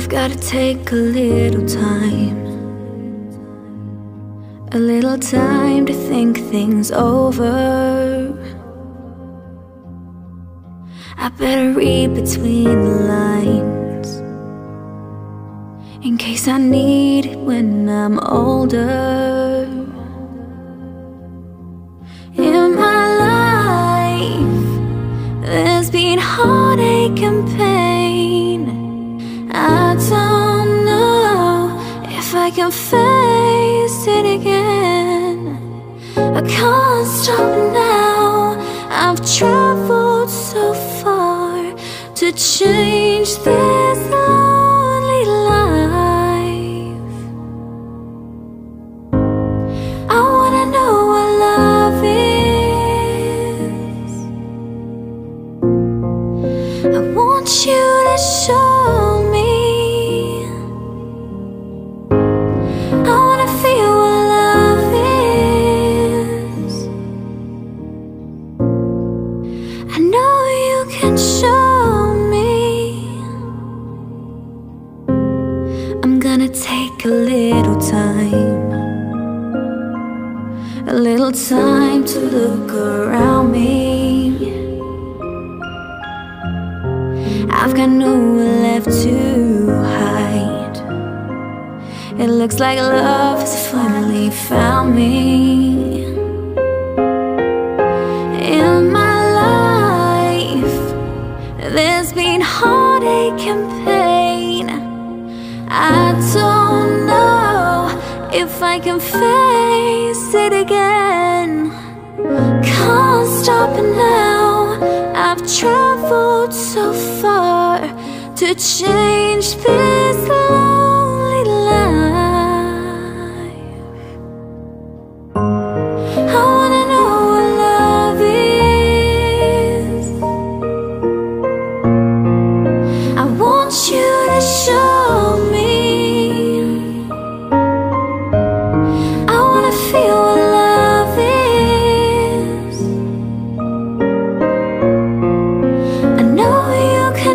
I've gotta take a little time. A little time to think things over. I better read between the lines. In case I need it when I'm older. In my life, there's been heartache and pain. I don't know if I can face it again. I can't stop now. I've traveled so far to change this lonely life. I wanna know what love is. I want you show me. I'm gonna take a little time. A little time to look around me. I've got nowhere left to hide. It looks like love has finally found me. I don't know if I can face it again. Can't stop now. I've traveled so far to change this life.